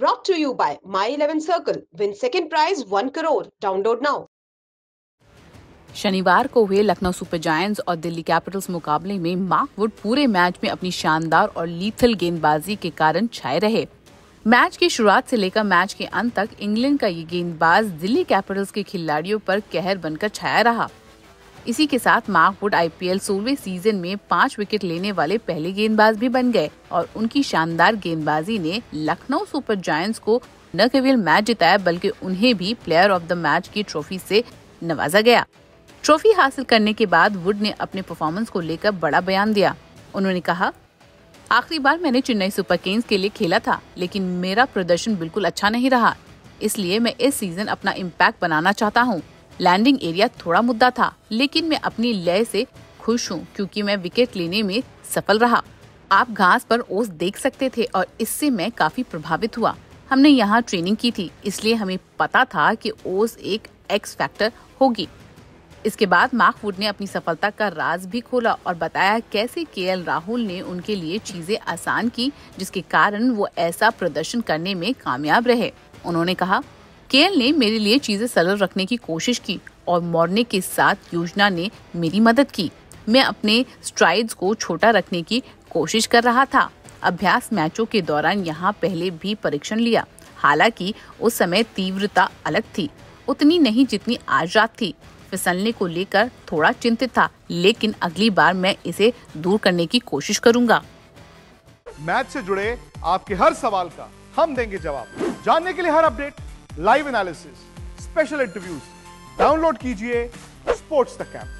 Brought to you by My 11 Circle. Win second prize 1 crore. Download now. शनिवार को हुए Lucknow super giants और Delhi Capitals मुकाबले में मार्क वुड पूरे मैच में अपनी शानदार और लीथल गेंदबाजी के कारण छाए रहे मैच की शुरुआत से लेकर मैच के अंत तक इंग्लैंड का ये गेंदबाज दिल्ली कैपिटल्स के खिलाड़ियों पर कहर बनकर छाया रहा इसी के साथ मार्क वुड आईपीएल सोलवे सीज़न में पाँच विकेट लेने वाले पहले गेंदबाज भी बन गए और उनकी शानदार गेंदबाजी ने लखनऊ सुपर जायंट्स को न केवल मैच जिताया, बल्कि उन्हें भी प्लेयर ऑफ़ द मैच की ट्रॉफी से नवाजा गया। ट्रॉफी हासिल करने के बाद वुड ने अपने परफॉर्मेंस को लेकर बड़ा बयान दिया। उन्होंने कहा, आखिरी बार मैंने चेन्नई सुपर किंग्स के लिए खेला था, लेकिन मेरा प्रदर्शन बिल्कुल अच्छा नहीं रहा। इसलिए मैं इस सीज़न अपना इम्पैक्ट बनाना चाहता हूँ। लैंडिंग एरिया थोड़ा मुद्दा था, लेकिन मैं अपनी लय से खुश हूँ क्योंकि मैं विकेट लेने में सफल रहा। आप घास पर ओस देख सकते थे और इससे मैं काफ़ी प्रभावित हुआ। हमने यहाँ ट्रेनिंग की थी, इसलिए हमें पता था कि ओस एक एक्स फैक्टर होगी। इसके बाद मार्क वुड ने अपनी सफलता का राज भी खोला और बताया कैसे के राहुल ने उनके लिए चीज़ें आसान की, जिसके कारण वो ऐसा प्रदर्शन करने में कामयाब रहे। उन्होंने कहा के ने मेरे लिए चीज़ें सरल रखने की कोशिश की और मॉर्ने के साथ योजना ने मेरी मदद की। मैं अपने स्ट्राइड्स को छोटा रखने की कोशिश कर रहा था। अभ्यास मैचों के दौरान यहाँ पहले भी परीक्षण लिया। हालाँकि उस समय तीव्रता अलग थी। उतनी नहीं जितनी आज रात थी। फिसलने को लेकर थोड़ा चिंतित था, लेकिन अगली बार मैं इसे दूर करने की कोशिश करूँगा। मैच से जुड़े आपके हर सवाल का हम देंगे जवाब। जानने के लिए हर update live analysis special interviews download कीजिए स्पोर्ट्स तक ऐप